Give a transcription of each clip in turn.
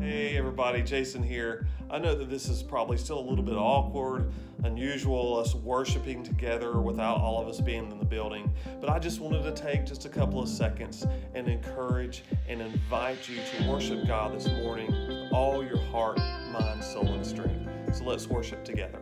Hey everybody, Jason here. I know that this is probably still a little bit awkward, unusual, us worshiping together without all of us being in the building, but I just wanted to take just a couple of seconds and encourage and invite you to worship God this morning with all your heart, mind, soul, and strength. So let's worship together.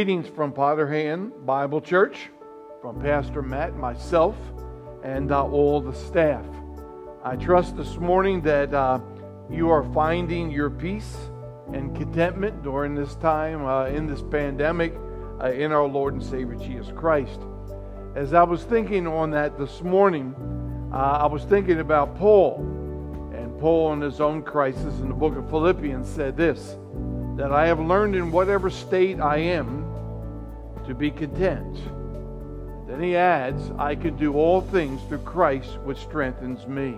Greetings from Potter's Hand Bible Church, from Pastor Matt, myself, and uh, all the staff. I trust this morning that uh, you are finding your peace and contentment during this time uh, in this pandemic uh, in our Lord and Savior Jesus Christ. As I was thinking on that this morning, uh, I was thinking about Paul. And Paul, in his own crisis in the book of Philippians, said this that I have learned in whatever state I am to be content. Then he adds, I can do all things through Christ, which strengthens me.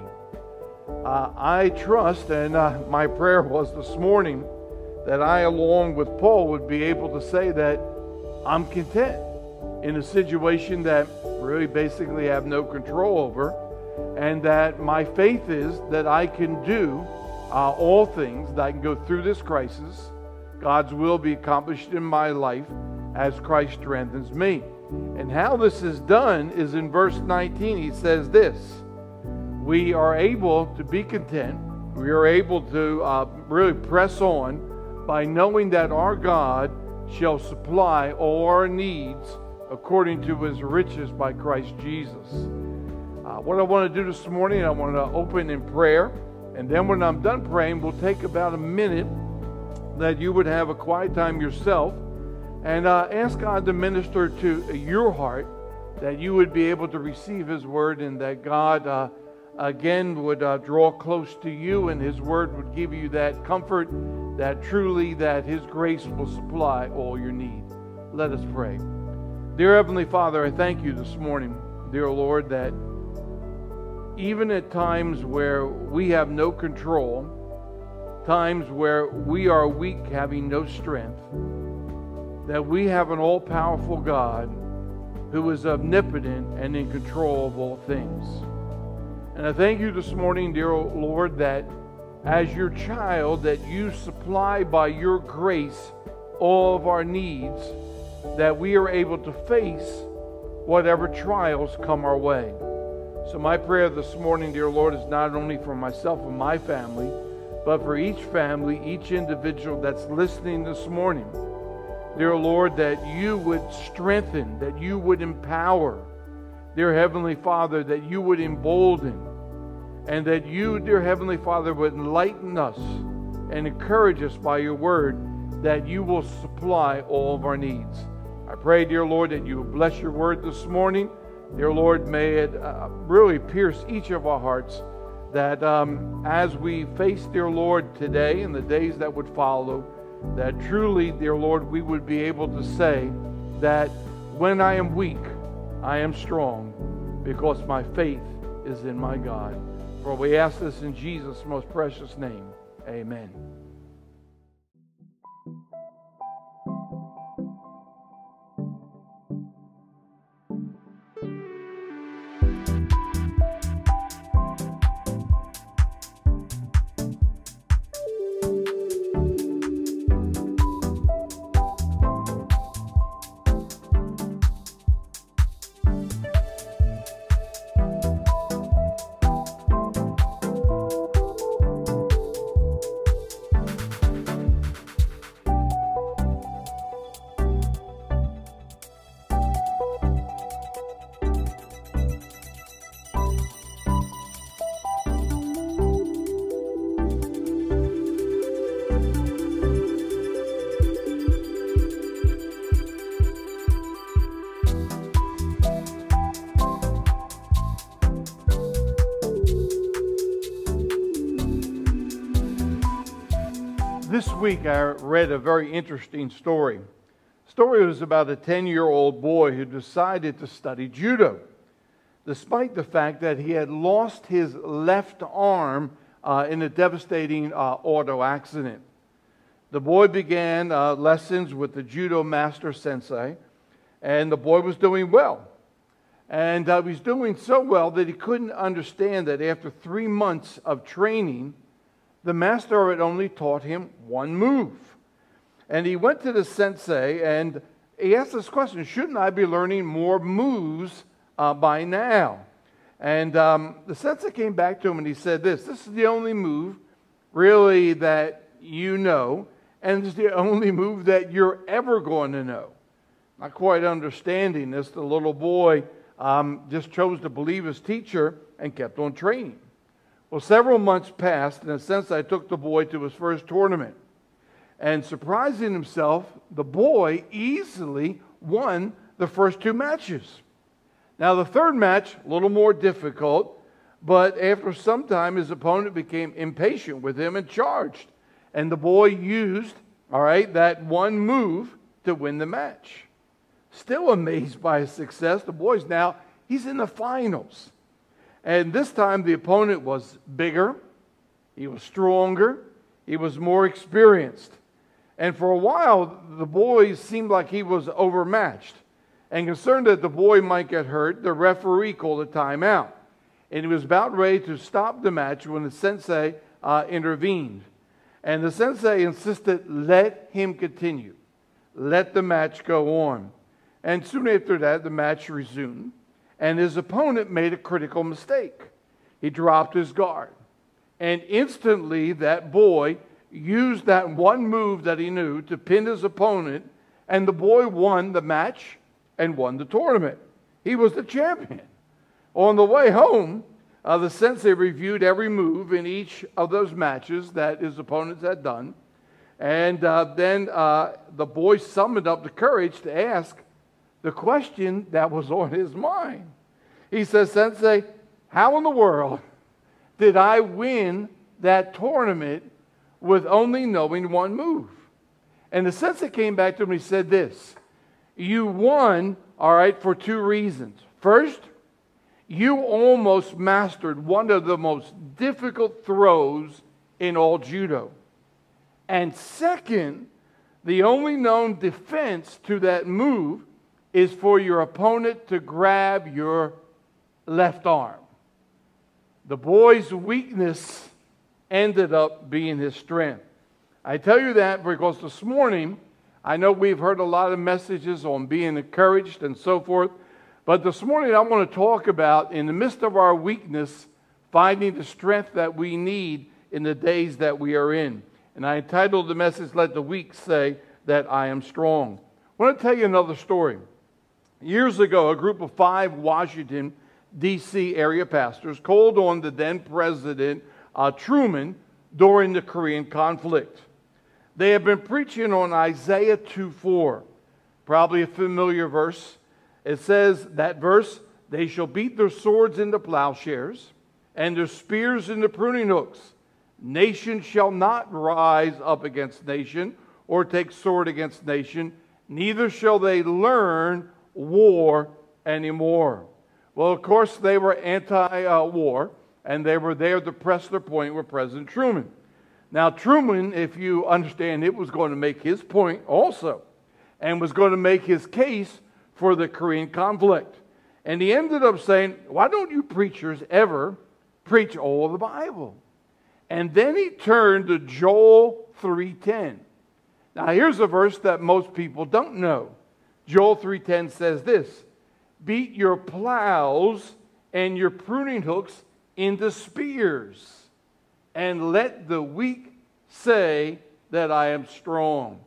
Uh, I trust, and uh, my prayer was this morning, that I, along with Paul, would be able to say that I'm content in a situation that really basically have no control over, and that my faith is that I can do uh, all things, that I can go through this crisis God's will be accomplished in my life as Christ strengthens me. And how this is done is in verse 19. He says this We are able to be content, we are able to uh, really press on by knowing that our God shall supply all our needs according to his riches by Christ Jesus. Uh, what I want to do this morning, I want to open in prayer. And then when I'm done praying, we'll take about a minute that you would have a quiet time yourself and uh, ask God to minister to your heart, that you would be able to receive His word, and that God uh, again would uh, draw close to you, and His word would give you that comfort, that truly that His grace will supply all your need. Let us pray. Dear Heavenly Father, I thank you this morning, dear Lord, that even at times where we have no control, times where we are weak, having no strength, that we have an all powerful God who is omnipotent and in control of all things. And I thank you this morning, dear Lord, that as your child, that you supply by your grace all of our needs, that we are able to face whatever trials come our way. So, my prayer this morning, dear Lord, is not only for myself and my family but for each family, each individual that's listening this morning. Dear Lord, that you would strengthen, that you would empower. Dear Heavenly Father, that you would embolden, and that you, dear Heavenly Father, would enlighten us and encourage us by your word, that you will supply all of our needs. I pray, dear Lord, that you bless your word this morning. Dear Lord, may it uh, really pierce each of our hearts that um, as we face, dear Lord, today and the days that would follow, that truly, dear Lord, we would be able to say that when I am weak, I am strong because my faith is in my God. For we ask this in Jesus' most precious name. Amen. This week I read a very interesting story. The story was about a 10 year old boy who decided to study judo, despite the fact that he had lost his left arm uh, in a devastating uh, auto accident. The boy began uh, lessons with the judo master sensei, and the boy was doing well. And uh, he was doing so well that he couldn't understand that after three months of training, the master had only taught him one move. And he went to the sensei and he asked this question Shouldn't I be learning more moves uh, by now? And um, the sensei came back to him and he said this This is the only move really that you know, and it's the only move that you're ever going to know. Not quite understanding this, the little boy um, just chose to believe his teacher and kept on training. Well, several months passed, and sensei took the boy to his first tournament. And surprising himself, the boy easily won the first two matches. Now, the third match, a little more difficult, but after some time, his opponent became impatient with him and charged. And the boy used, all right, that one move to win the match. Still amazed by his success, the boy's now, he's in the finals. And this time the opponent was bigger, he was stronger, he was more experienced. And for a while, the boy seemed like he was overmatched. And concerned that the boy might get hurt, the referee called a timeout. And he was about ready to stop the match when the sensei uh, intervened. And the sensei insisted, let him continue. Let the match go on. And soon after that, the match resumed. And his opponent made a critical mistake. He dropped his guard. And instantly, that boy used that one move that he knew to pin his opponent. And the boy won the match and won the tournament. He was the champion. On the way home, uh, the sensei reviewed every move in each of those matches that his opponents had done. And uh, then uh, the boy summoned up the courage to ask the question that was on his mind. He says, Sensei, how in the world did I win that tournament with only knowing one move? And the sensei came back to him and he said this you won, all right, for two reasons. First, you almost mastered one of the most difficult throws in all judo. And second, the only known defense to that move is for your opponent to grab your left arm. The boy's weakness ended up being his strength. I tell you that because this morning, I know we've heard a lot of messages on being encouraged and so forth, but this morning I want to talk about, in the midst of our weakness, finding the strength that we need in the days that we are in. And I entitled the message, Let the Weak Say That I Am Strong. I want to tell you another story. Years ago, a group of five Washington, D.C. area pastors called on the then President uh, Truman during the Korean conflict. They had been preaching on Isaiah 2 4, probably a familiar verse. It says that verse, they shall beat their swords into plowshares and their spears into pruning hooks. Nation shall not rise up against nation or take sword against nation, neither shall they learn war anymore. Well, of course, they were anti war, and they were there to press their point with President Truman. Now, Truman, if you understand it, was going to make his point also and was going to make his case for the Korean conflict. And he ended up saying, Why don't you preachers ever preach all the Bible? And then he turned to Joel 3:10. Now here's a verse that most people don't know. Joel 3:10 says this: Beat your plows and your pruning hooks into spears and let the weak say that I am strong.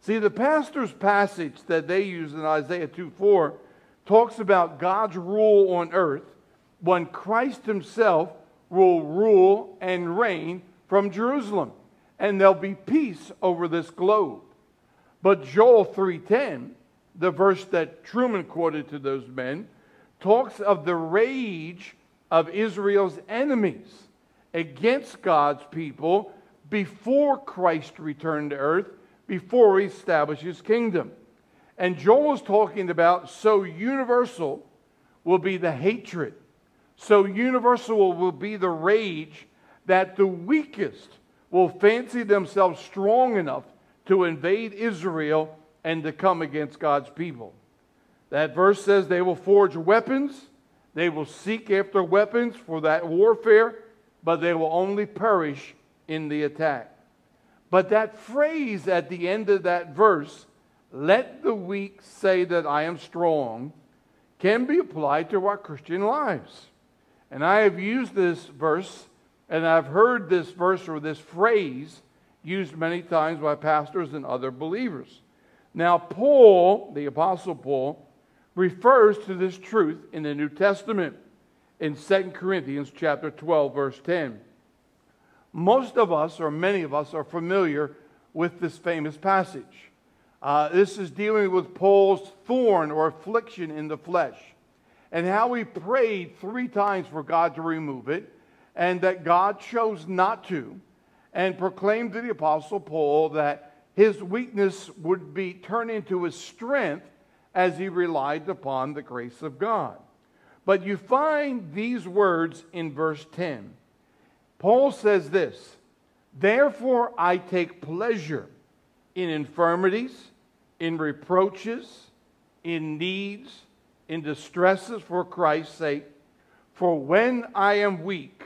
See, the pastor's passage that they use in Isaiah 2:4 talks about God's rule on earth when Christ himself will rule and reign from Jerusalem, and there'll be peace over this globe. But Joel 3:10, the verse that Truman quoted to those men, talks of the rage of Israel's enemies against God's people before Christ returned to earth, before he established his kingdom. And Joel is talking about so universal will be the hatred, so universal will be the rage that the weakest will fancy themselves strong enough to invade Israel and to come against God's people. That verse says they will forge weapons, they will seek after weapons for that warfare, but they will only perish in the attack. But that phrase at the end of that verse, let the weak say that I am strong, can be applied to our Christian lives. And I have used this verse, and I've heard this verse or this phrase used many times by pastors and other believers. Now, Paul, the Apostle Paul, refers to this truth in the New Testament in 2 Corinthians chapter 12, verse 10. Most of us, or many of us, are familiar with this famous passage. Uh, this is dealing with Paul's thorn or affliction in the flesh and how he prayed three times for God to remove it, and that God chose not to, and proclaimed to the Apostle Paul that his weakness would be turned into his strength as he relied upon the grace of God. But you find these words in verse 10. Paul says this Therefore I take pleasure in infirmities, in reproaches, in needs in distresses for Christ's sake. For when I am weak,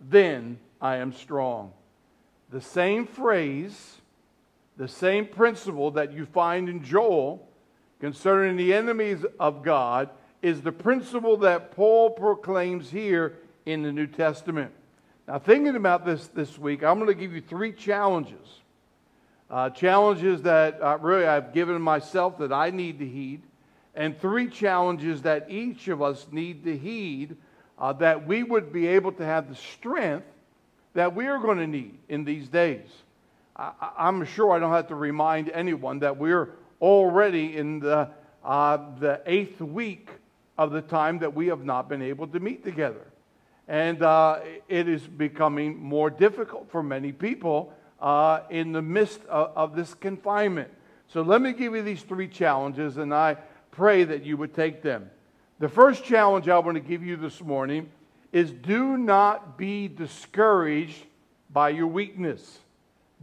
then I am strong. The same phrase, the same principle that you find in Joel concerning the enemies of God is the principle that Paul proclaims here in the New Testament. Now, thinking about this this week, I'm going to give you three challenges. Uh, challenges that uh, really I've given myself that I need to heed and three challenges that each of us need to heed uh, that we would be able to have the strength that we are going to need in these days. I, am sure I don't have to remind anyone that we're already in the, uh, the eighth week of the time that we have not been able to meet together. And uh, it is becoming more difficult for many people uh, in the midst of, of this confinement. So let me give you these three challenges, and I pray that you would take them. The first challenge I want to give you this morning is do not be discouraged by your weakness.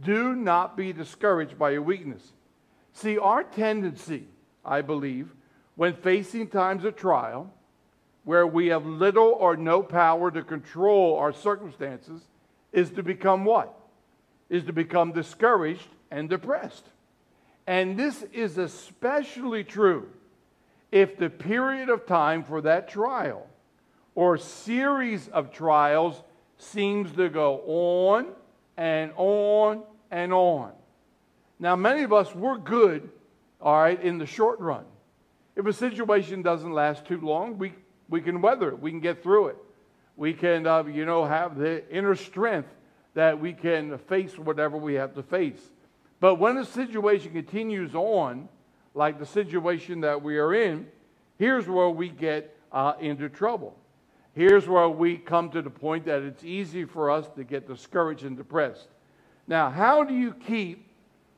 Do not be discouraged by your weakness. See, our tendency, I believe, when facing times of trial, where we have little or no power to control our circumstances, is to become what? Is to become discouraged and depressed. And this is especially true if the period of time for that trial or series of trials seems to go on and on and on. Now, many of us, we're good, all right, in the short run. If a situation doesn't last too long, we, we can weather it, we can get through it. We can, uh, you know, have the inner strength that we can face whatever we have to face. But when a situation continues on, like the situation that we are in, here's where we get uh, into trouble. Here's where we come to the point that it's easy for us to get discouraged and depressed. Now, how do you keep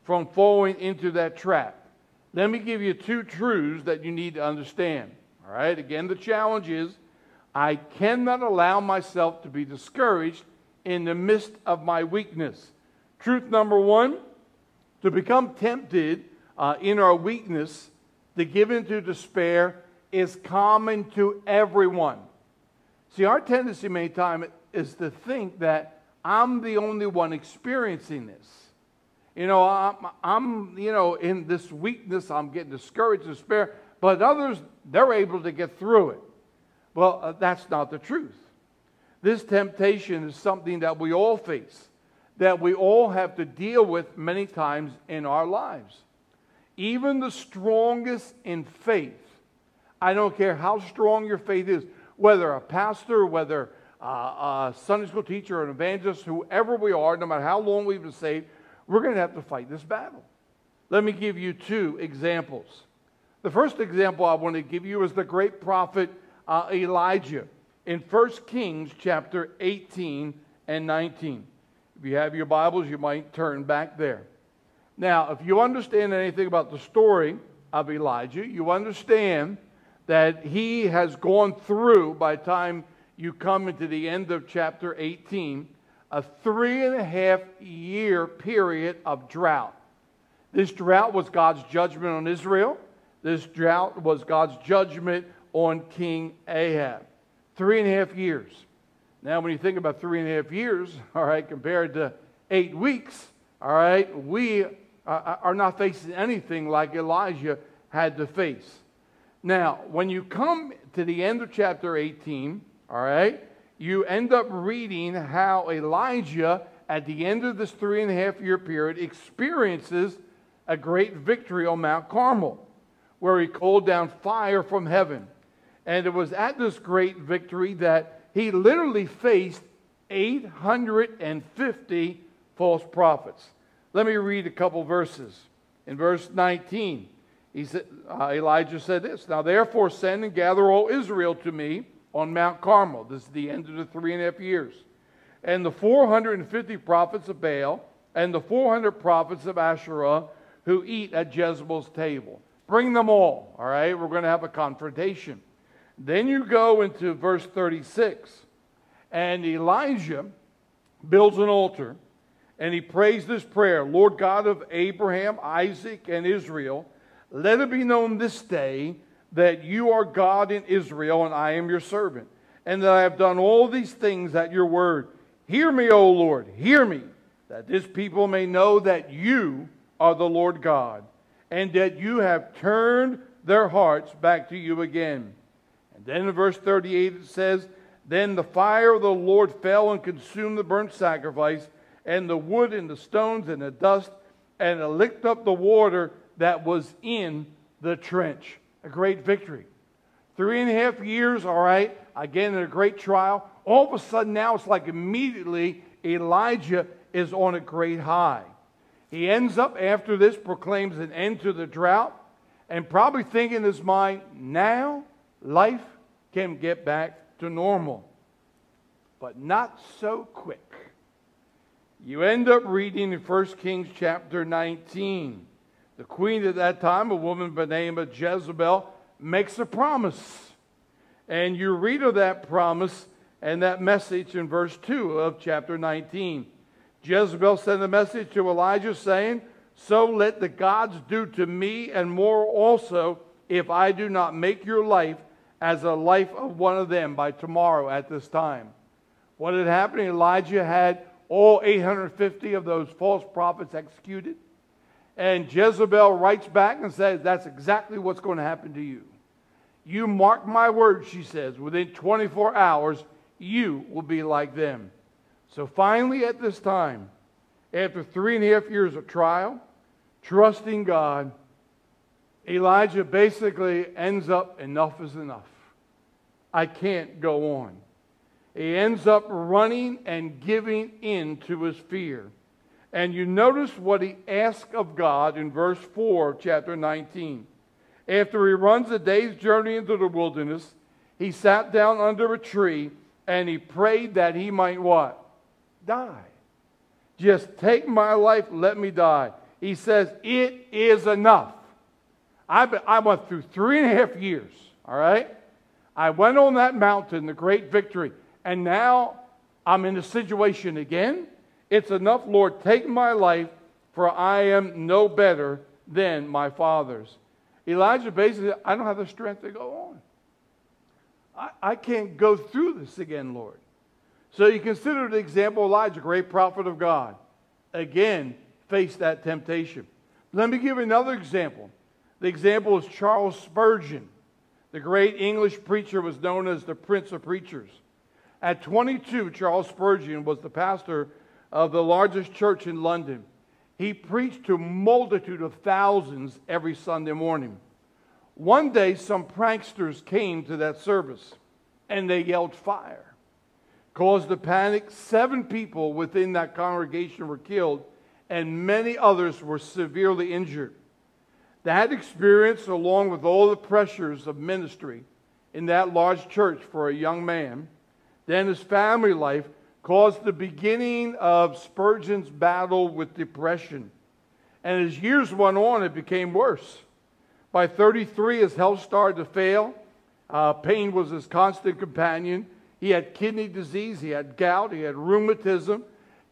from falling into that trap? Let me give you two truths that you need to understand. All right, again, the challenge is I cannot allow myself to be discouraged in the midst of my weakness. Truth number one to become tempted uh, in our weakness to give into despair is common to everyone. See, our tendency many times is to think that I'm the only one experiencing this. You know, I'm, I'm, you know, in this weakness, I'm getting discouraged, despair, but others, they're able to get through it. Well, uh, that's not the truth. This temptation is something that we all face, that we all have to deal with many times in our lives. Even the strongest in faith, I don't care how strong your faith is, whether a pastor, whether a Sunday school teacher, an evangelist, whoever we are, no matter how long we've been saved, we're going to have to fight this battle. Let me give you two examples. The first example I want to give you is the great prophet uh, Elijah in 1 Kings chapter 18 and 19. If you have your Bibles, you might turn back there. Now, if you understand anything about the story of Elijah, you understand that he has gone through, by the time you come into the end of chapter 18, a three and a half year period of drought. This drought was God's judgment on Israel. This drought was God's judgment on King Ahab. Three and a half years. Now, when you think about three and a half years, all right, compared to eight weeks, all right, we uh, are not facing anything like Elijah had to face. Now, when you come to the end of chapter 18, all right, you end up reading how Elijah at the end of this three and a half year period, experiences a great victory on Mount Carmel, where he called down fire from heaven. And it was at this great victory that he literally faced 850 false prophets. Let me read a couple verses. In verse 19, he said, uh, Elijah said this Now therefore send and gather all Israel to me on Mount Carmel. This is the end of the three and a half years. And the 450 prophets of Baal and the 400 prophets of Asherah who eat at Jezebel's table. Bring them all, all right? We're going to have a confrontation. Then you go into verse 36, and Elijah builds an altar, and he prays this prayer Lord God of Abraham, Isaac, and Israel, let it be known this day that you are God in Israel, and I am your servant, and that I have done all these things at your word. Hear me, O Lord, hear me, that this people may know that you are the Lord God, and that you have turned their hearts back to you again. And then in verse 38 it says, Then the fire of the Lord fell and consumed the burnt sacrifice, and the wood and the stones and the dust, and it licked up the water that was in the trench. A great victory. Three and a half years, all right, again in a great trial. All of a sudden now it's like immediately Elijah is on a great high. He ends up after this, proclaims an end to the drought, and probably thinking in his mind, now life can get back to normal. But not so quick. You end up reading in 1 Kings chapter 19. The queen at that time, a woman by the name of Jezebel, makes a promise. And you read of that promise and that message in verse 2 of chapter 19. Jezebel sent a message to Elijah saying, So let the gods do to me and more also if I do not make your life as a life of one of them by tomorrow at this time. What had happened? Elijah had all 850 of those false prophets executed. And Jezebel writes back and says, That's exactly what's going to happen to you. You mark my words, she says, within 24 hours, you will be like them. So finally, at this time, after three and a half years of trial, trusting God, Elijah basically ends up enough is enough. I can't go on. He ends up running and giving in to his fear. And you notice what he asks of God in verse 4 of chapter 19. After he runs a day's journey into the wilderness, he sat down under a tree and he prayed that he might what? Die. Just take my life, let me die. He says, It is enough. I, I went through three and a half years, all right? I went on that mountain, the great victory, and now I'm in a situation again. It's enough, Lord, take my life, for I am no better than my father's. Elijah basically, I don't have the strength to go on. I, I can't go through this again, Lord. So you consider the example Elijah, great prophet of God. Again, faced that temptation. Let me give another example. The example is Charles Spurgeon. The great English preacher was known as the Prince of Preachers. At 22, Charles Spurgeon was the pastor of the largest church in London. He preached to a multitude of thousands every Sunday morning. One day, some pranksters came to that service and they yelled fire. Caused a panic. Seven people within that congregation were killed, and many others were severely injured. That experience, along with all the pressures of ministry in that large church for a young man, then his family life, caused the beginning of Spurgeon's battle with depression. And as years went on, it became worse. By 33, his health started to fail. Uh, pain was his constant companion. He had kidney disease, he had gout, he had rheumatism,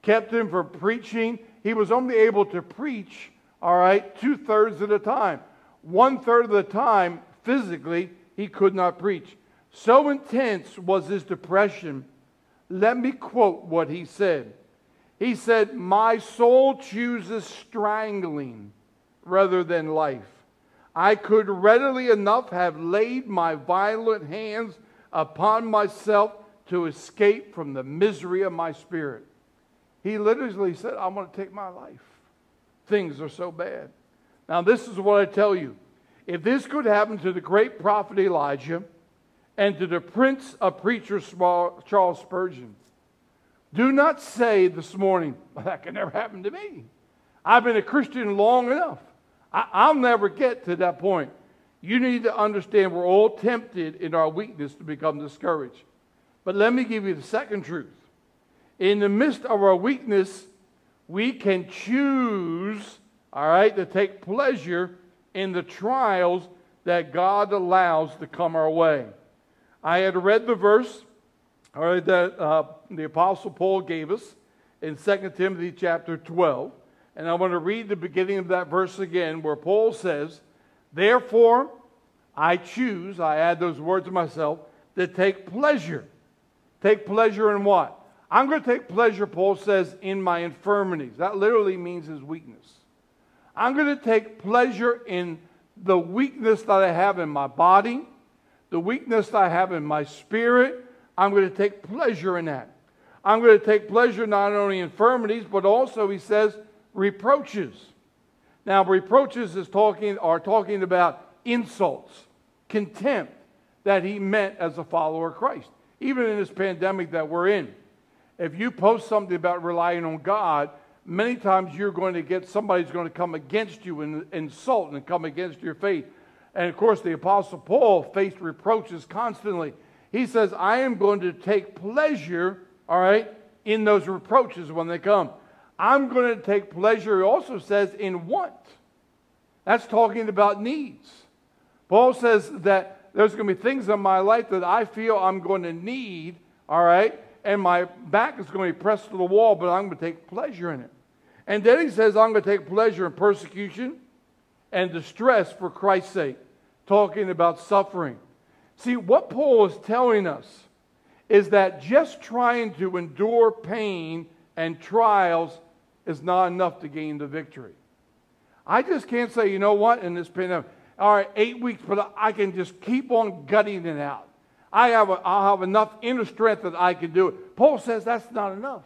kept him from preaching. He was only able to preach all right, two thirds of the time. One third of the time, physically, he could not preach. So intense was his depression. Let me quote what he said. He said, My soul chooses strangling rather than life. I could readily enough have laid my violent hands upon myself to escape from the misery of my spirit. He literally said, I'm going to take my life. Things are so bad. Now, this is what I tell you. If this could happen to the great prophet Elijah and to the prince of preachers, Charles Spurgeon, do not say this morning, well, that can never happen to me. I've been a Christian long enough. I, will never get to that point. You need to understand we're all tempted in our weakness to become discouraged. But let me give you the second truth. In the midst of our weakness, we can choose, all right, to take pleasure in the trials that God allows to come our way. I had read the verse right, that uh, the Apostle Paul gave us in 2 Timothy chapter 12. And I want to read the beginning of that verse again, where Paul says, Therefore, I choose, I add those words to myself, to take pleasure. Take pleasure in what? I'm going to take pleasure, Paul says, in my infirmities. That literally means his weakness. I'm going to take pleasure in the weakness that I have in my body, the weakness I have in my spirit. I'm going to take pleasure in that. I'm going to take pleasure not only in infirmities, but also, he says, reproaches. Now, reproaches is talking are talking about insults, contempt that he meant as a follower of Christ. Even in this pandemic that we're in, if you post something about relying on God, many times you're going to get somebody's going to come against you and insult and come against your faith. And of course, the Apostle Paul faced reproaches constantly. He says, I am going to take pleasure, all right, in those reproaches when they come. I'm going to take pleasure, he also says, in want. That's talking about needs. Paul says that there's going to be things in my life that I feel I'm going to need, all right, and my back is going to be pressed to the wall, but I'm going to take pleasure in it. And then he says, I'm going to take pleasure in persecution and distress for Christ's sake, talking about suffering. See, what Paul is telling us is that just trying to endure pain and trials is not enough to gain the victory. I just can't say, you know what, in this pandemic, all right, eight weeks, but I can just keep on gutting it out. I have a, I'll have enough inner strength that I can do it. Paul says that's not enough.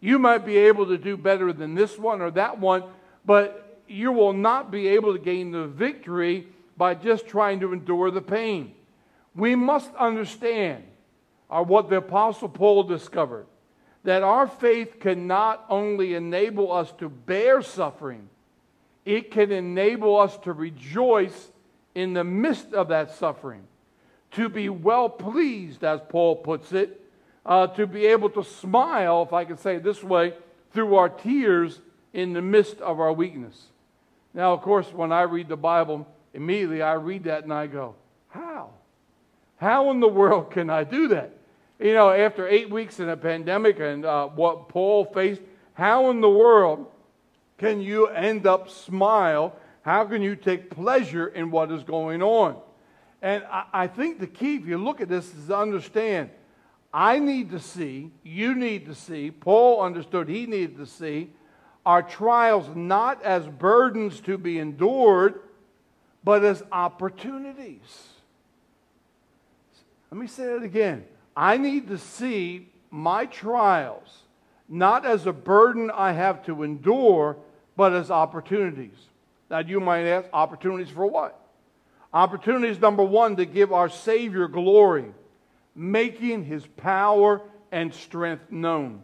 You might be able to do better than this one or that one, but you will not be able to gain the victory by just trying to endure the pain. We must understand uh, what the Apostle Paul discovered that our faith can not only enable us to bear suffering, it can enable us to rejoice in the midst of that suffering, to be well pleased, as Paul puts it, uh, to be able to smile, if I can say it this way, through our tears in the midst of our weakness. Now, of course, when I read the Bible, immediately I read that and I go, How? How in the world can I do that? You know, after eight weeks in a pandemic and uh, what Paul faced, how in the world can you end up smile? How can you take pleasure in what is going on? And I, I think the key, if you look at this, is to understand I need to see, you need to see, Paul understood he needed to see our trials not as burdens to be endured, but as opportunities. Let me say it again. I need to see my trials not as a burden I have to endure, but as opportunities. Now, you might ask, opportunities for what? Opportunities, number one, to give our Savior glory, making his power and strength known.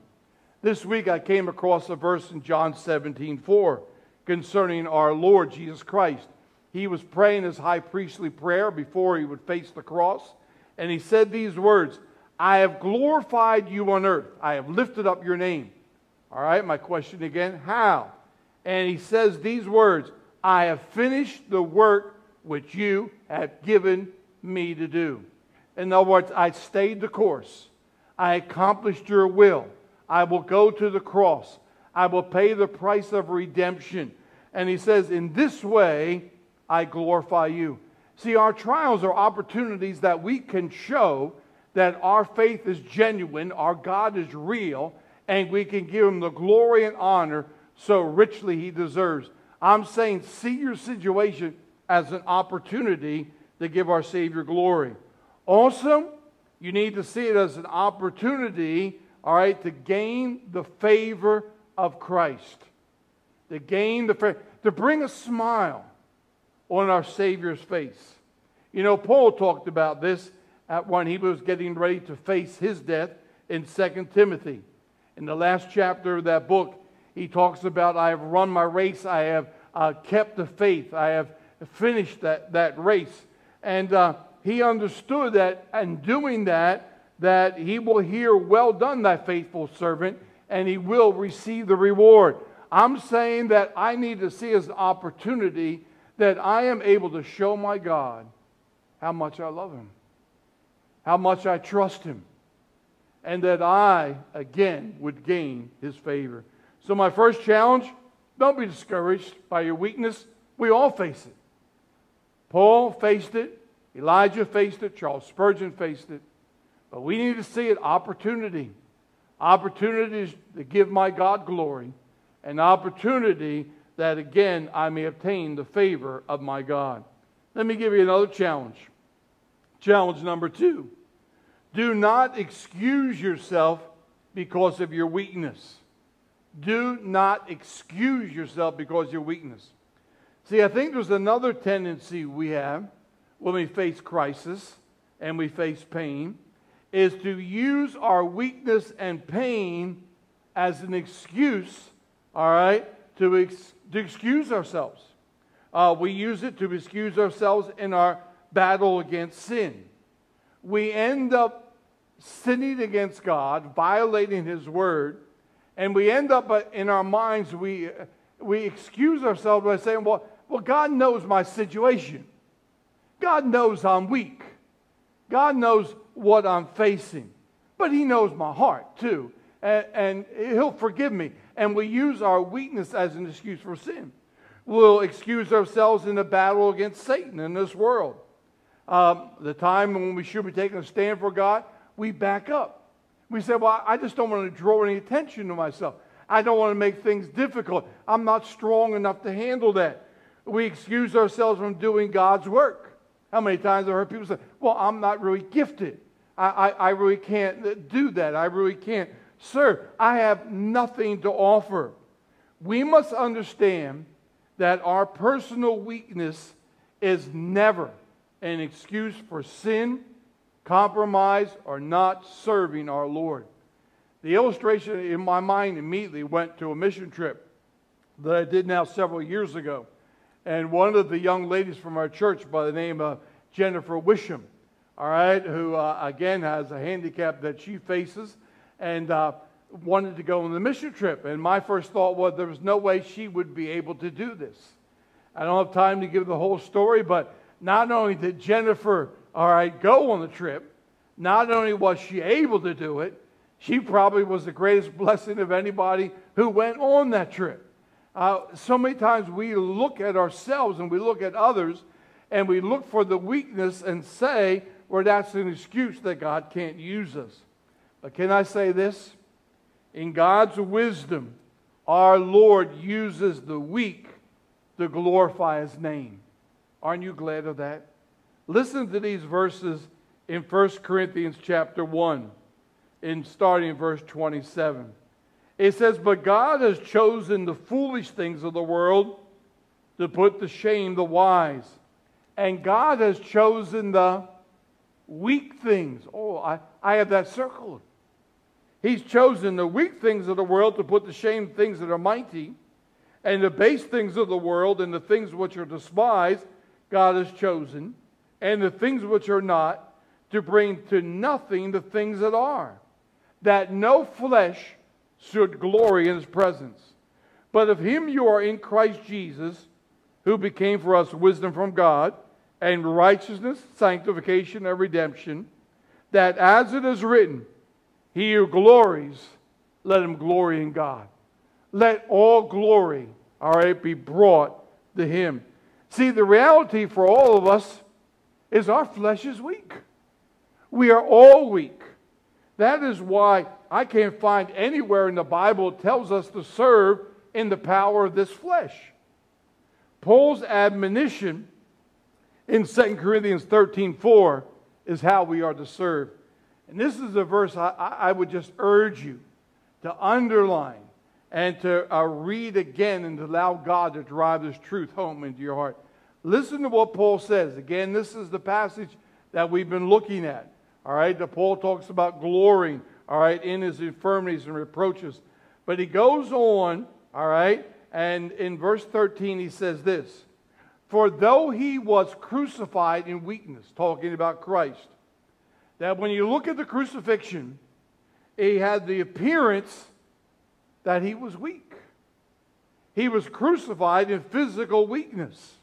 This week I came across a verse in John 17 4 concerning our Lord Jesus Christ. He was praying his high priestly prayer before he would face the cross, and he said these words I have glorified you on earth. I have lifted up your name. All right, my question again how? And he says these words I have finished the work which you have given me to do. In other words, I stayed the course. I accomplished your will. I will go to the cross. I will pay the price of redemption. And he says, In this way, I glorify you. See, our trials are opportunities that we can show that our faith is genuine, our God is real, and we can give him the glory and honor so richly he deserves. I'm saying, see your situation as an opportunity to give our Savior glory. Also, you need to see it as an opportunity, all right, to gain the favor of Christ. To gain the favor, to bring a smile on our Savior's face. You know, Paul talked about this at when he was getting ready to face his death in 2 Timothy. In the last chapter of that book, he talks about, I have run my race, I have uh, kept the faith, I have finished that, that race. And uh, he understood that in doing that, that he will hear, Well done, thy faithful servant, and he will receive the reward. I'm saying that I need to see as an opportunity that I am able to show my God how much I love him, how much I trust him, and that I, again, would gain his favor. So, my first challenge don't be discouraged by your weakness. We all face it. Paul faced it, Elijah faced it, Charles Spurgeon faced it. But we need to see it opportunity. Opportunities to give my God glory, an opportunity that again I may obtain the favor of my God. Let me give you another challenge. Challenge number two do not excuse yourself because of your weakness. Do not excuse yourself because of your weakness. See, I think there's another tendency we have when we face crisis and we face pain is to use our weakness and pain as an excuse, all right, to, ex- to excuse ourselves. Uh, we use it to excuse ourselves in our battle against sin. We end up sinning against God, violating His word, and we end up uh, in our minds, we, we excuse ourselves by saying, well, well, God knows my situation. God knows I'm weak. God knows what I'm facing. But He knows my heart too. And, and, He'll forgive me. And we use our weakness as an excuse for sin. We'll excuse ourselves in the battle against Satan in this world. Um, the time when we should be taking a stand for God, we back up. We say, Well, I just don't want to draw any attention to myself. I don't want to make things difficult. I'm not strong enough to handle that. We excuse ourselves from doing God's work. How many times I've heard people say, Well, I'm not really gifted. I, I, I really can't do that. I really can't Sir, I have nothing to offer. We must understand that our personal weakness is never an excuse for sin, compromise, or not serving our Lord. The illustration in my mind immediately went to a mission trip that I did now several years ago. And one of the young ladies from our church by the name of Jennifer Wisham all right, who uh, again has a handicap that she faces and uh, wanted to go on the mission trip. And my first thought was there was no way she would be able to do this. I don't have time to give the whole story, but not only did Jennifer, all right, go on the trip, not only was she able to do it, she probably was the greatest blessing of anybody who went on that trip. Uh, so many times we look at ourselves and we look at others and we look for the weakness and say, where that's an excuse that God can't use us. But can I say this? In God's wisdom, our Lord uses the weak to glorify his name. Aren't you glad of that? Listen to these verses in 1 Corinthians chapter 1, in starting in verse 27. It says, But God has chosen the foolish things of the world to put to shame the wise. And God has chosen the weak things. Oh, I, I have that circled. He's chosen the weak things of the world to put to shame things that are mighty, and the base things of the world and the things which are despised, God has chosen, and the things which are not, to bring to nothing the things that are, that no flesh should glory in his presence. But of him you are in Christ Jesus, who became for us wisdom from God and righteousness, sanctification, and redemption, that as it is written, He who glories, let him glory in God. Let all glory, all right, be brought to Him. See, the reality for all of us is our flesh is weak. We are all weak. That is why I can't find anywhere in the Bible it tells us to serve in the power of this flesh. Paul's admonition in 2 Corinthians 13 4 is how we are to serve. And this is a verse I, I would just urge you to underline and to uh, read again and to allow God to drive this truth home into your heart. Listen to what Paul says. Again, this is the passage that we've been looking at. All right, the Paul talks about glorying, all right, in his infirmities and reproaches. But he goes on, all right, and in verse 13 he says this For though he was crucified in weakness, talking about Christ, that when you look at the crucifixion, he had the appearance that he was weak. He was crucified in physical weakness.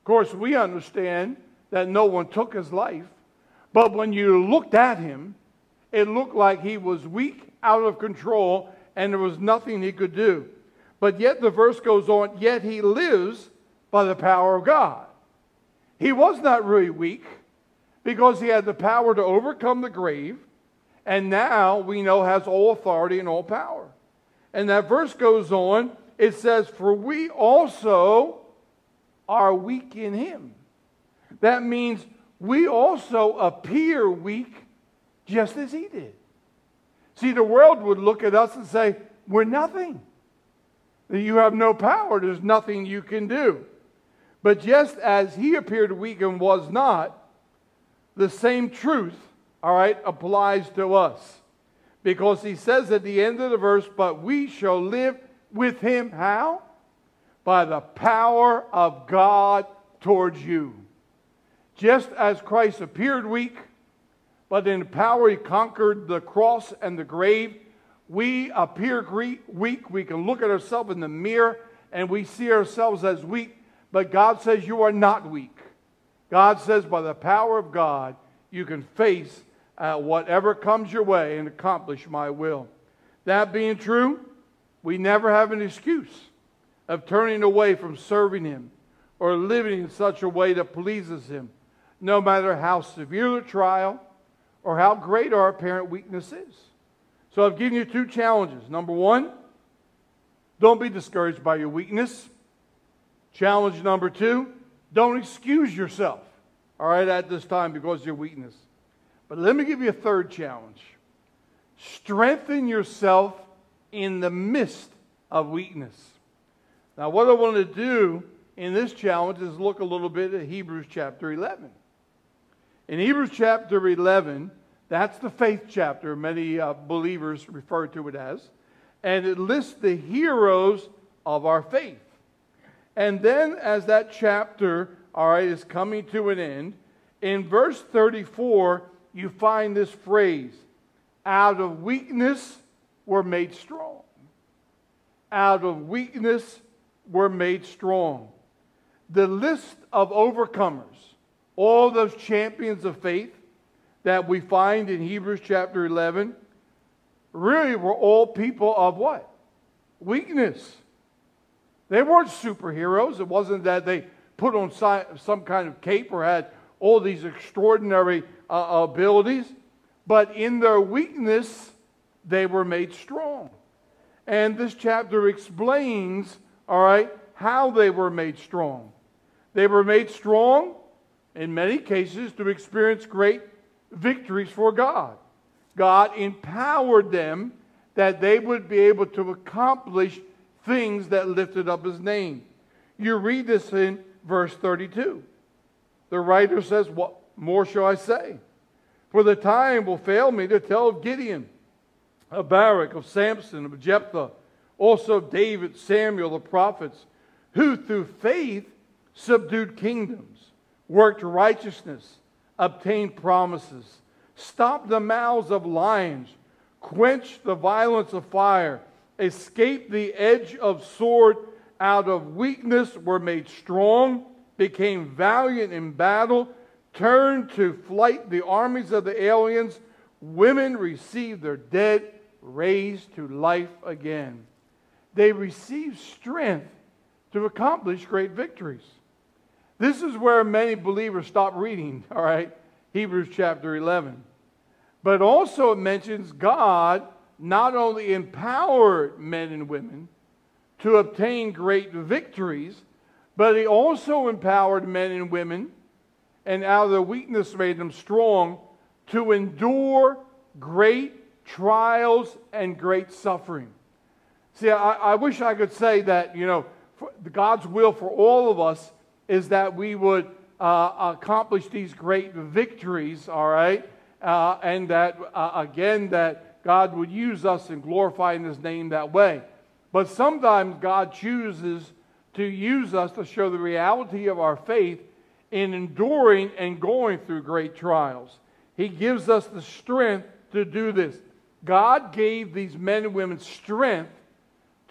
Of course, we understand that no one took his life, but when you looked at him, it looked like he was weak, out of control, and there was nothing he could do. But yet the verse goes on, yet he lives by the power of God. He was not really weak because he had the power to overcome the grave, and now we know has all authority and all power. And that verse goes on, it says, For we also are weak in him. That means we also appear weak just as he did. See, the world would look at us and say, We're nothing. You have no power. There's nothing you can do. But just as he appeared weak and was not, the same truth, all right, applies to us. Because he says at the end of the verse, But we shall live with him. How? By the power of God towards you. Just as Christ appeared weak, but in power he conquered the cross and the grave, we appear weak. We can look at ourselves in the mirror and we see ourselves as weak, but God says you are not weak. God says, by the power of God, you can face uh, whatever comes your way and accomplish my will. That being true, we never have an excuse of turning away from serving Him or living in such a way that pleases Him, no matter how severe the trial or how great our apparent weakness is. So I've given you two challenges. Number one, don't be discouraged by your weakness. Challenge number two, don't excuse yourself, all right, at this time because of your weakness. But let me give you a third challenge strengthen yourself in the midst of weakness. Now, what I want to do in this challenge is look a little bit at Hebrews chapter 11. In Hebrews chapter 11, that's the faith chapter, many uh, believers refer to it as, and it lists the heroes of our faith. And then, as that chapter, all right, is coming to an end, in verse 34, you find this phrase out of weakness were made strong. Out of weakness were made strong. The list of overcomers, all those champions of faith that we find in Hebrews chapter 11, really were all people of what? Weakness. They weren't superheroes. It wasn't that they put on some kind of cape or had all these extraordinary uh, abilities, but in their weakness, they were made strong. And this chapter explains, all right, how they were made strong. They were made strong, in many cases, to experience great victories for God. God empowered them that they would be able to accomplish things that lifted up his name. You read this in verse 32. The writer says, What more shall I say? For the time will fail me to tell of Gideon, of Barak, of Samson, of Jephthah, also of David, Samuel, the prophets, who through faith subdued kingdoms, worked righteousness, obtained promises, stopped the mouths of lions, quenched the violence of fire escaped the edge of sword, out of weakness were made strong, became valiant in battle, turned to flight the armies of the aliens. Women received their dead raised to life again. They received strength to accomplish great victories. This is where many believers stop reading, all right? Hebrews chapter 11. But also it mentions God not only empowered men and women to obtain great victories, but he also empowered men and women and out of their weakness made them strong to endure great trials and great suffering. See, I, I wish I could say that, you know, God's will for all of us is that we would uh, accomplish these great victories, all right? Uh, and that, uh, again, that God would use us in glorifying His name that way. But sometimes God chooses to use us to show the reality of our faith in enduring and going through great trials. He gives us the strength to do this. God gave these men and women strength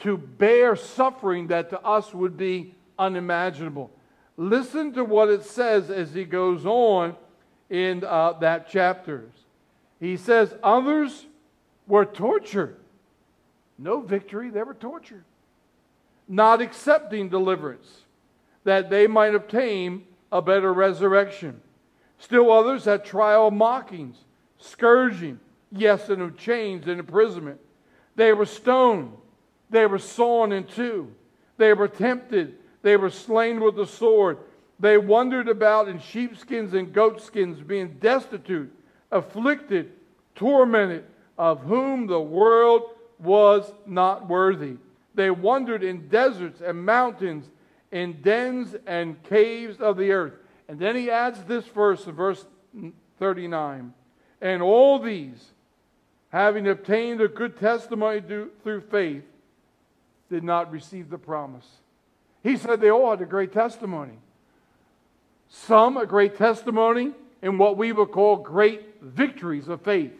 to bear suffering that to us would be unimaginable. Listen to what it says as he goes on in uh, that chapter. He says, Others were tortured. No victory, they were tortured. Not accepting deliverance, that they might obtain a better resurrection. Still others had trial mockings, scourging, yes, and of chains and imprisonment. They were stoned, they were sawn in two, they were tempted, they were slain with the sword. They wandered about in sheepskins and goatskins, being destitute, afflicted, tormented, of whom the world was not worthy. They wandered in deserts and mountains, in dens and caves of the earth. And then he adds this verse verse 39 And all these, having obtained a good testimony through faith, did not receive the promise. He said they all had a great testimony. Some a great testimony in what we would call great victories of faith.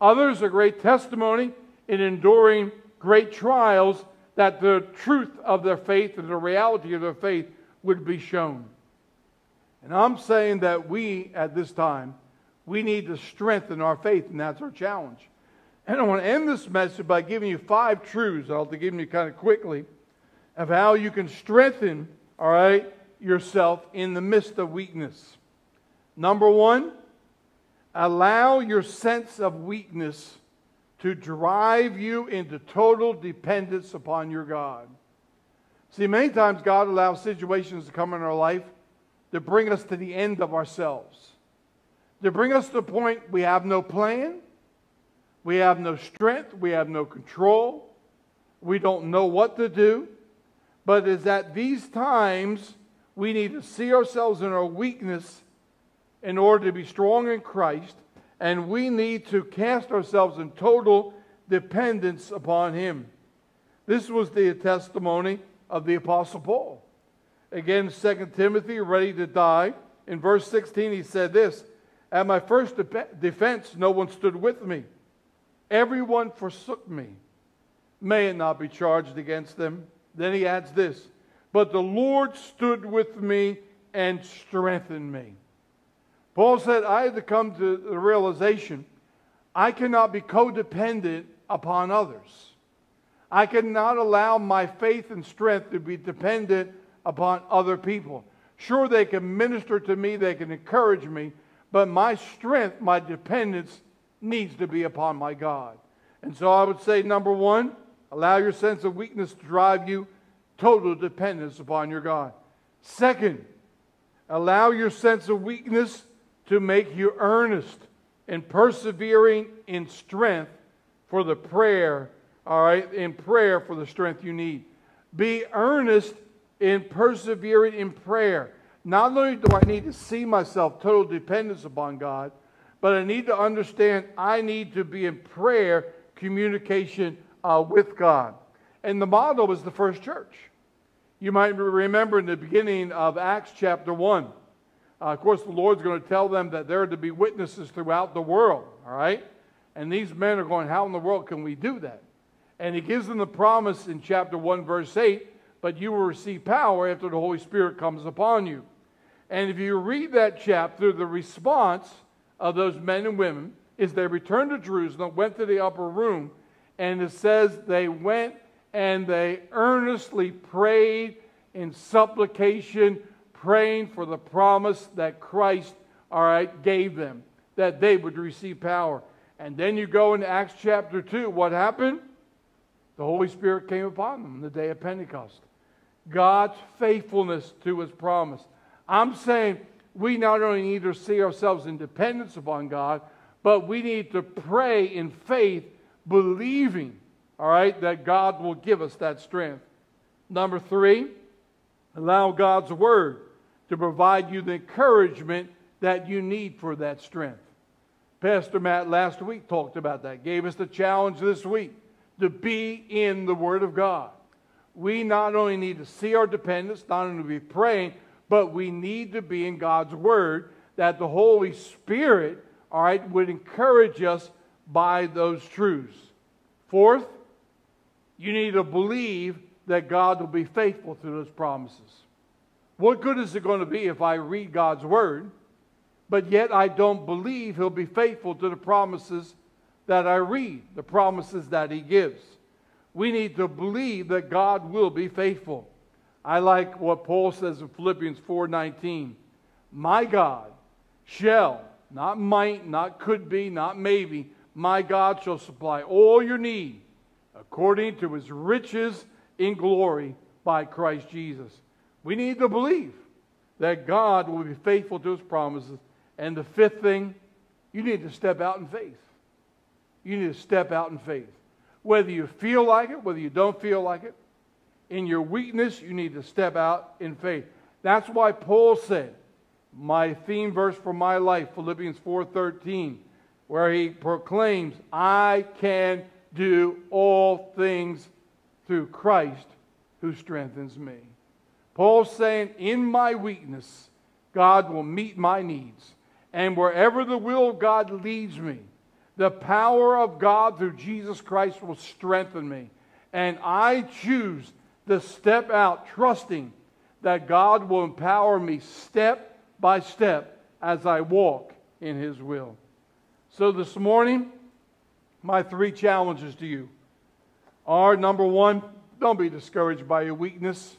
Others a great testimony in enduring great trials that the truth of their faith and the reality of their faith would be shown. And I'm saying that we, at this time, we need to strengthen our faith, and that's our challenge. And I want to end this message by giving you five truths. I'll give you kind of quickly of how you can strengthen, all right, yourself in the midst of weakness. Number one, allow your sense of weakness to drive you into total dependence upon your God. See, many times God allows situations to come in our life to bring us to the end of ourselves, to bring us to the point we have no plan, we have no strength, we have no control, we don't know what to do. But it's at these times we need to see ourselves in our weakness in order to be strong in Christ and we need to cast ourselves in total dependence upon Him. This was the testimony of the Apostle Paul. Again, 2 Timothy, ready to die. In verse 16, he said this At my first de- defense, no one stood with me. Everyone forsook me. May it not be charged against them. Then he adds this But the Lord stood with me and strengthened me. Paul said, I had to come to the realization I cannot be codependent upon others. I cannot allow my faith and strength to be dependent upon other people. Sure, they can minister to me, they can encourage me, but my strength, my dependence needs to be upon my God. And so I would say, number one, allow your sense of weakness to drive you total dependence upon your God. Second, allow your sense of weakness to make you earnest and persevering in strength for the prayer, all right, in prayer for the strength you need. Be earnest in persevering in prayer. Not only do I need to see myself total dependence upon God, but I need to understand I need to be in prayer communication uh, with God. And the model was the first church. You might remember in the beginning of Acts chapter 1 uh, of course, the Lord's going to tell them that they're to be witnesses throughout the world, all right? And these men are going, How in the world can we do that? And he gives them the promise in chapter 1, verse 8 but you will receive power after the Holy Spirit comes upon you. And if you read that chapter, the response of those men and women is they returned to Jerusalem, went to the upper room, and it says they went and they earnestly prayed in supplication praying for the promise that Christ, all right, gave them, that they would receive power. And then you go into Acts chapter 2. What happened? The Holy Spirit came upon them on the day of Pentecost. God's faithfulness to his promise. I'm saying we not only need to see ourselves in dependence upon God, But we need to pray in faith, believing, all right, that God will give us that strength. Number three, allow God's word to provide you the encouragement that you need for that strength. Pastor Matt last week talked about that, gave us the challenge this week to be in the Word of God. We not only need to see our dependence, not only to be praying, but we need to be in God's Word that the Holy Spirit, all right, would encourage us by those truths. Fourth, you need to believe that God will be faithful to those promises. What good is it going to be if I read God's Word? but yet I don't believe he'll be faithful to the promises that I read, the promises that he gives. We need to believe that God will be faithful. I like what Paul says in Philippians 4:19. My God shall, not might, not could be, not maybe, my God shall supply all your need according to his riches in glory by Christ Jesus. We need to believe that God will be faithful to his promises and the fifth thing, you need to step out in faith. You need to step out in faith. Whether you feel like it, whether you don't feel like it, in your weakness, you need to step out in faith. That's why Paul said, my theme verse for my life, Philippians 4:13, where he proclaims, I can do all things through Christ who strengthens me. Paul's saying, in my weakness, God will meet my needs. And wherever the will of God leads me, the power of God through Jesus Christ will strengthen me. And I choose to step out trusting that God will empower me step by step as I walk in His will. So this morning, my three challenges to you are number one, don't be discouraged by your weakness.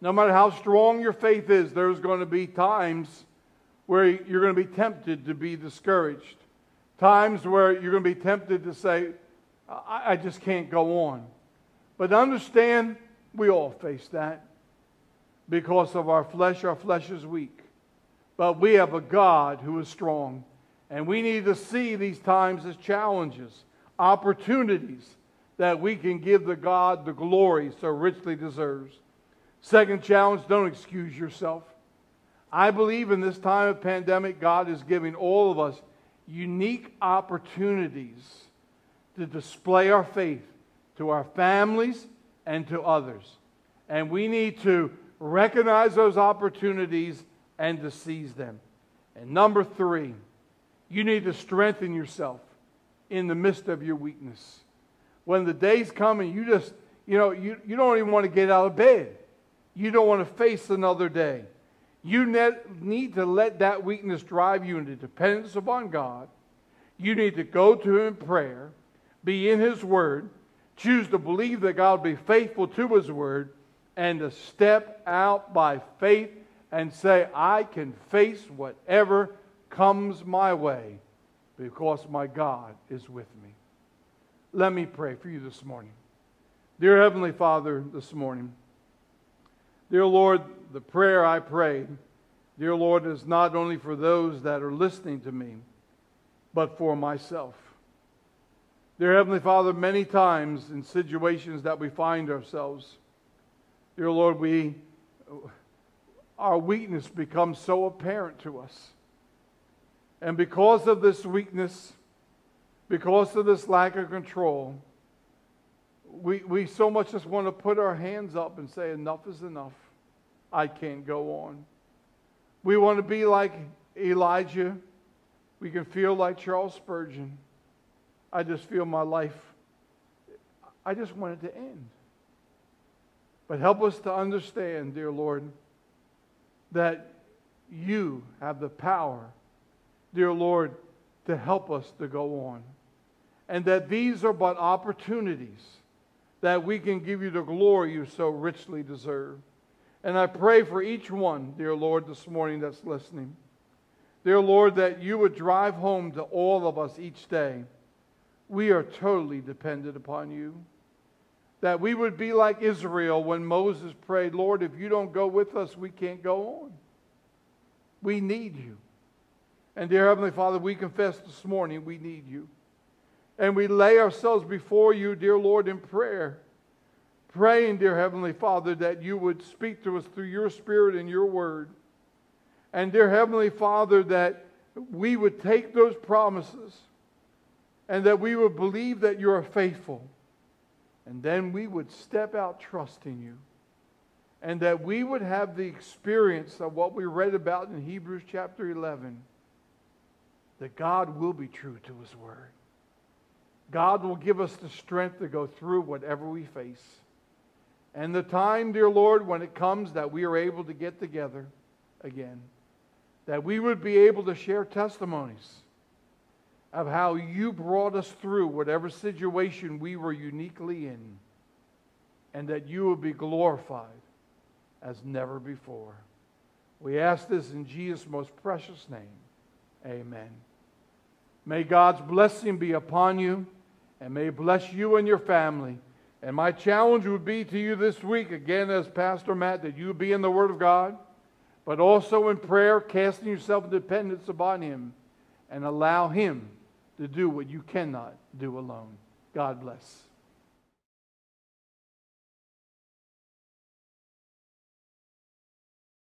No matter how strong your faith is, there's going to be times where you're going to be tempted to be discouraged, times where you're going to be tempted to say, I, I just can't go on. But understand, we all face that because of our flesh. Our flesh is weak. But we have a God who is strong. And we need to see these times as challenges, opportunities that we can give the God the glory so richly deserves. Second challenge don't excuse yourself. I believe in this time of pandemic, God is giving all of us unique opportunities to display our faith to our families and to others. And we need to recognize those opportunities and to seize them. And number three, you need to strengthen yourself in the midst of your weakness. When the days come and you just, you know, you, you don't even want to get out of bed. You don't want to face another day. You need to let that weakness drive you into dependence upon God. You need to go to Him in prayer, be in His Word, choose to believe that God will be faithful to His Word, and to step out by faith and say, I can face whatever comes my way because my God is with me. Let me pray for you this morning. Dear Heavenly Father, this morning, Dear Lord, the prayer I pray, dear Lord, is not only for those that are listening to me, but for myself. Dear Heavenly Father, many times in situations that we find ourselves, dear Lord, we, our weakness becomes so apparent to us. And because of this weakness, because of this lack of control, we, we so much just want to put our hands up and say, enough is enough. I can't go on. We want to be like Elijah. We can feel like Charles Spurgeon. I just feel my life, I just want it to end. But help us to understand, dear Lord, that you have the power, dear Lord, to help us to go on. And that these are but opportunities that we can give you the glory you so richly deserve. And I pray for each one, dear Lord, this morning that's listening. Dear Lord, that you would drive home to all of us each day. We are totally dependent upon you. That we would be like Israel when Moses prayed, Lord, if you don't go with us, we can't go on. We need you. And dear Heavenly Father, we confess this morning we need you. And we lay ourselves before you, dear Lord, in prayer, praying, dear Heavenly Father, that you would speak to us through your Spirit and your word. And dear Heavenly Father, that we would take those promises and that we would believe that you are faithful. And then we would step out trusting you. And that we would have the experience of what we read about in Hebrews chapter 11 that God will be true to his word. God will give us the strength to go through whatever we face. And the time, dear Lord, when it comes that we are able to get together again, that we would be able to share testimonies of how you brought us through whatever situation we were uniquely in, and that you would be glorified as never before. We ask this in Jesus' most precious name. Amen. May God's blessing be upon you and may bless you and your family. And my challenge would be to you this week, again, as Pastor Matt, that you be in the Word of God, but also in prayer, casting yourself in dependence upon Him, and allow Him to do what you cannot do alone. God bless.